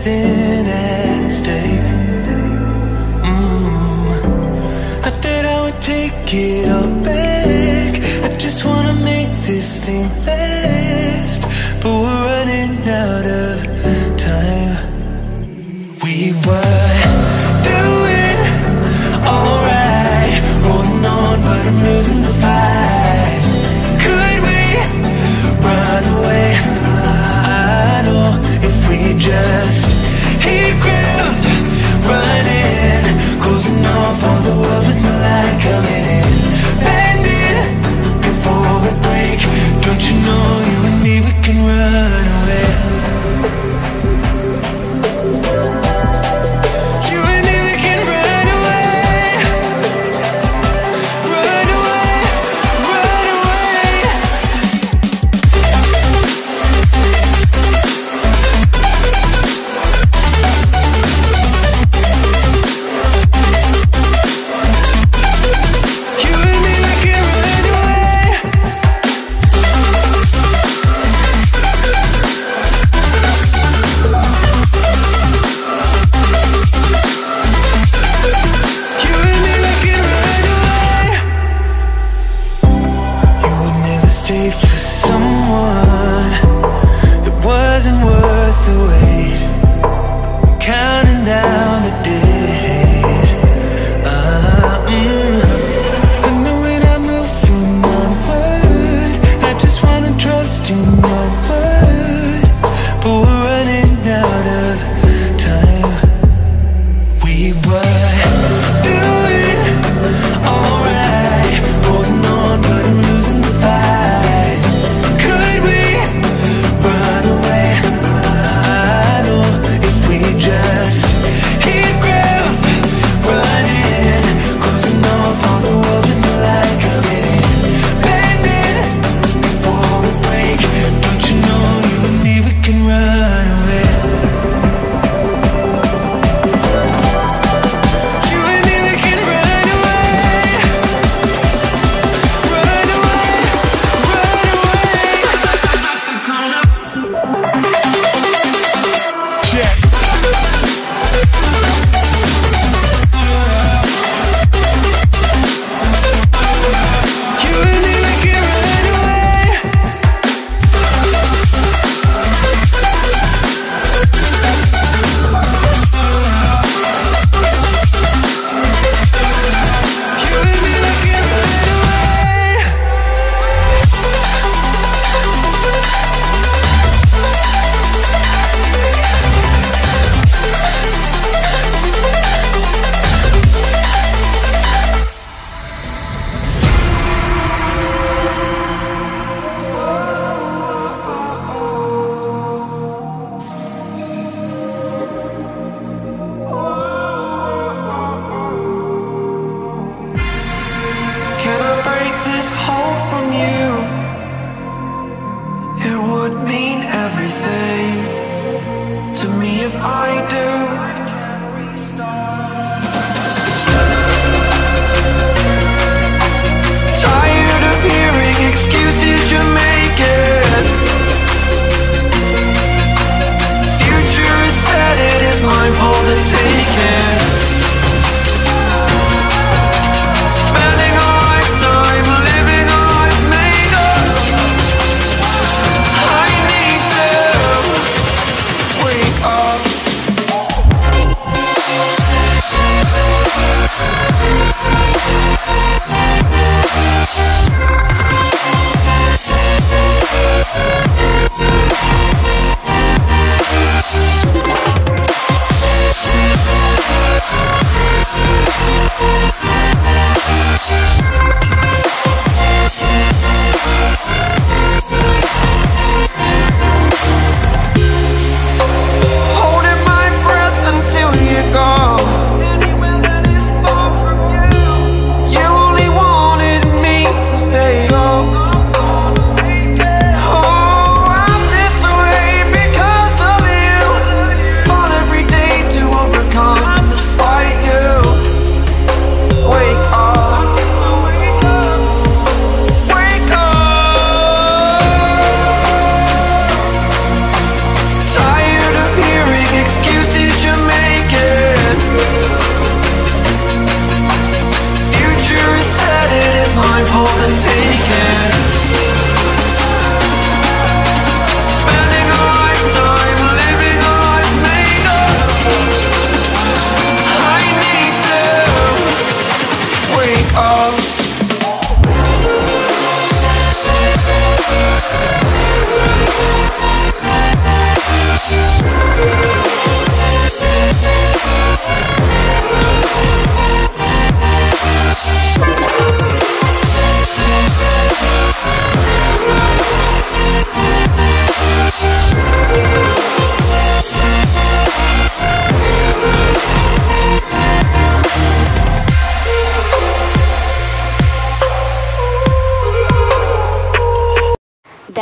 everything at stake. Mm. I thought I would take it. wasn't worth the wait.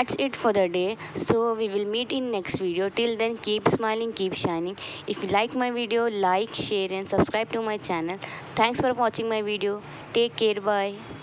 That's it for the day. So we will meet in next video. Till then keep smiling keep shining. If you like my video like share and subscribe to my channel. Thanks for watching my video. Take care. Bye